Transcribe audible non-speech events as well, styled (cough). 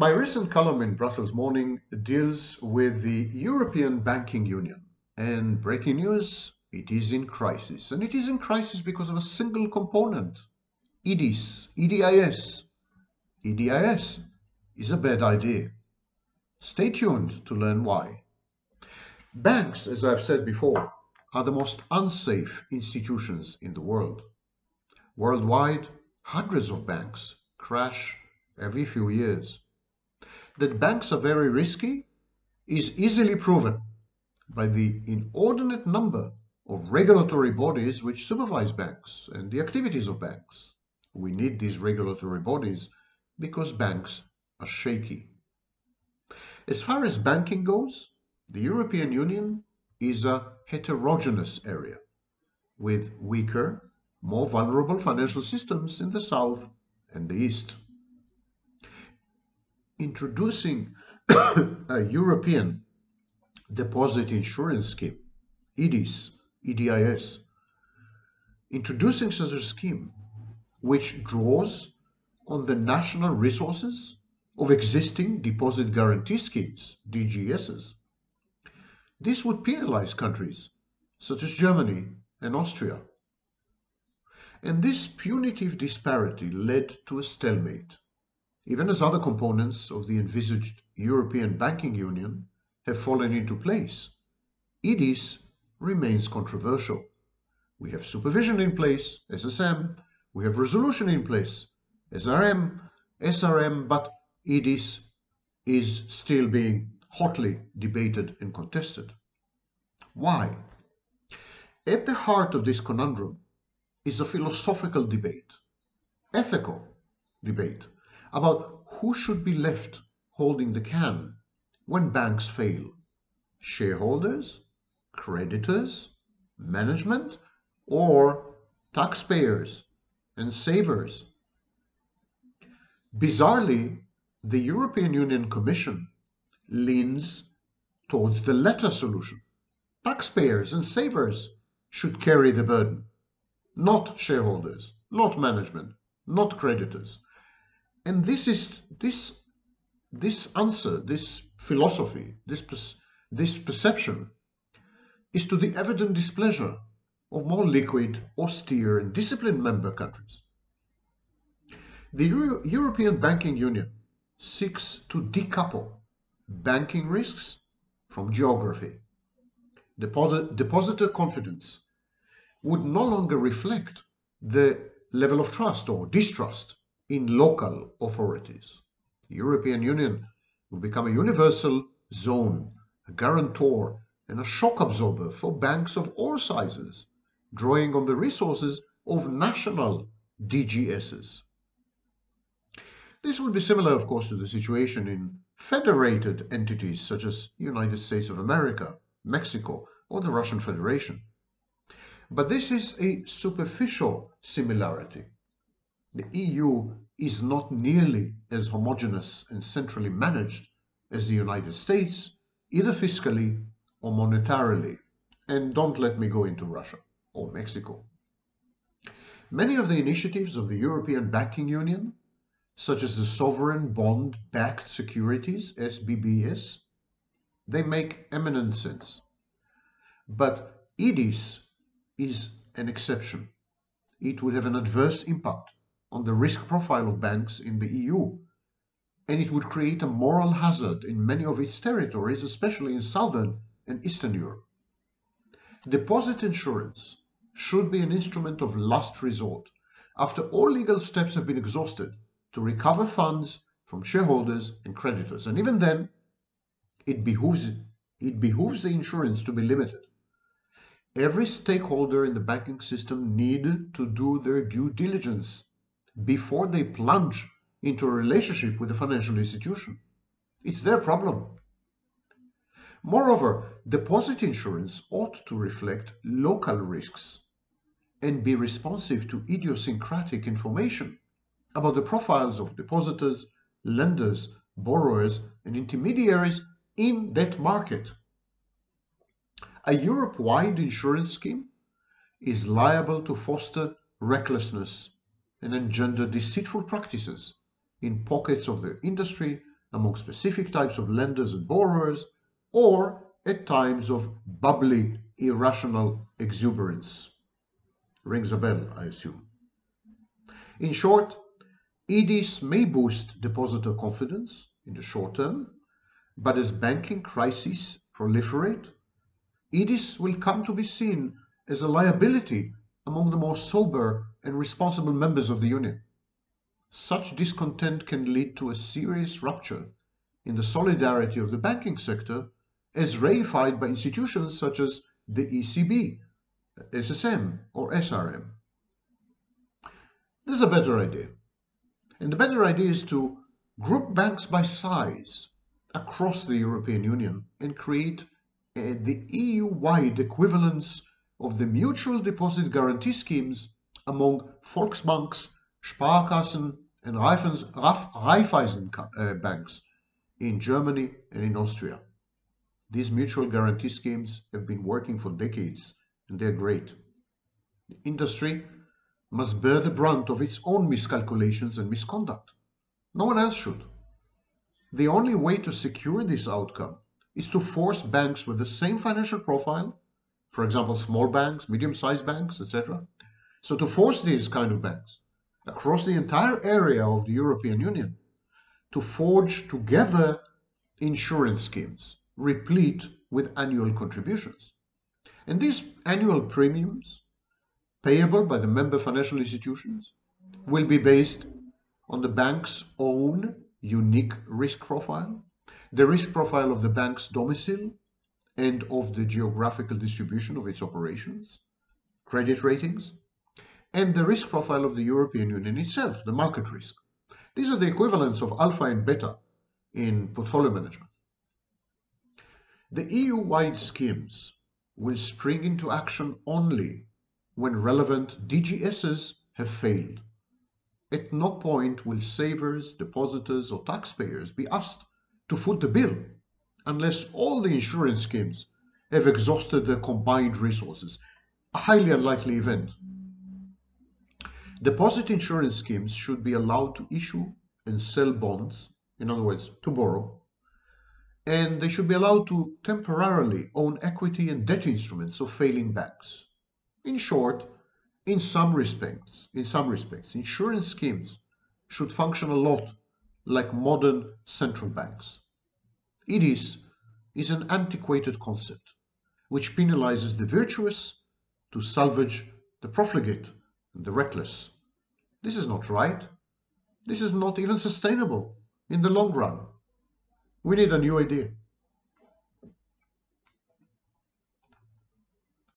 My recent column in Brussels Morning deals with the European Banking Union. And breaking news, it is in crisis. And it is in crisis because of a single component, EDIS, EDIS. EDIS is a bad idea. Stay tuned to learn why. Banks, as I've said before, are the most unsafe institutions in the world. Worldwide, hundreds of banks crash every few years that banks are very risky is easily proven by the inordinate number of regulatory bodies which supervise banks and the activities of banks. We need these regulatory bodies because banks are shaky. As far as banking goes, the European Union is a heterogeneous area with weaker, more vulnerable financial systems in the south and the east introducing (coughs) a European Deposit Insurance Scheme, EDIS, EDIS, introducing such a scheme which draws on the national resources of existing deposit guarantee schemes, DGSs. This would penalize countries such as Germany and Austria. And this punitive disparity led to a stalemate even as other components of the envisaged European Banking Union have fallen into place, EDIS remains controversial. We have supervision in place, SSM, we have resolution in place, SRM, SRM, but EDIS is still being hotly debated and contested. Why? At the heart of this conundrum is a philosophical debate, ethical debate about who should be left holding the can when banks fail. Shareholders, creditors, management, or taxpayers and savers. Bizarrely, the European Union Commission leans towards the latter solution. Taxpayers and savers should carry the burden, not shareholders, not management, not creditors. And this is this this answer, this philosophy, this this perception is to the evident displeasure of more liquid, austere, and disciplined member countries. The Euro European Banking Union seeks to decouple banking risks from geography. Deposit, depositor confidence would no longer reflect the level of trust or distrust in local authorities. The European Union will become a universal zone, a guarantor and a shock absorber for banks of all sizes, drawing on the resources of national DGSs. This would be similar, of course, to the situation in federated entities such as the United States of America, Mexico, or the Russian Federation. But this is a superficial similarity the EU is not nearly as homogeneous and centrally managed as the United States, either fiscally or monetarily. And don't let me go into Russia or Mexico. Many of the initiatives of the European Banking Union, such as the Sovereign Bond Backed Securities, SBBS, they make eminent sense. But EDIS is an exception. It would have an adverse impact on the risk profile of banks in the EU, and it would create a moral hazard in many of its territories, especially in southern and eastern Europe. Deposit insurance should be an instrument of last resort after all legal steps have been exhausted to recover funds from shareholders and creditors. And even then, it behooves, it behooves the insurance to be limited. Every stakeholder in the banking system need to do their due diligence before they plunge into a relationship with a financial institution. It's their problem. Moreover, deposit insurance ought to reflect local risks and be responsive to idiosyncratic information about the profiles of depositors, lenders, borrowers, and intermediaries in that market. A Europe-wide insurance scheme is liable to foster recklessness and engender deceitful practices in pockets of the industry among specific types of lenders and borrowers, or at times of bubbly, irrational exuberance. Rings a bell, I assume. In short, EDIS may boost depositor confidence in the short term, but as banking crises proliferate, EDIS will come to be seen as a liability among the more sober and responsible members of the Union. Such discontent can lead to a serious rupture in the solidarity of the banking sector as reified by institutions such as the ECB, SSM, or SRM. This is a better idea. And the better idea is to group banks by size across the European Union and create uh, the EU-wide equivalence of the mutual deposit guarantee schemes among Volksbanks, Sparkassen and Raiffeisen uh, banks in Germany and in Austria. These mutual guarantee schemes have been working for decades and they're great. The industry must bear the brunt of its own miscalculations and misconduct. No one else should. The only way to secure this outcome is to force banks with the same financial profile, for example, small banks, medium-sized banks, etc. So to force these kind of banks across the entire area of the European Union to forge together insurance schemes replete with annual contributions. And these annual premiums payable by the member financial institutions will be based on the bank's own unique risk profile, the risk profile of the bank's domicile and of the geographical distribution of its operations, credit ratings, and the risk profile of the European Union itself, the market risk. These are the equivalents of alpha and beta in portfolio management. The EU-wide schemes will spring into action only when relevant DGSs have failed. At no point will savers, depositors, or taxpayers be asked to foot the bill unless all the insurance schemes have exhausted their combined resources, a highly unlikely event. Deposit insurance schemes should be allowed to issue and sell bonds, in other words, to borrow, and they should be allowed to temporarily own equity and debt instruments of failing banks. In short, in some respects, in some respects, insurance schemes should function a lot like modern central banks. EDIS is an antiquated concept which penalizes the virtuous to salvage the profligate the reckless. This is not right. This is not even sustainable in the long run. We need a new idea.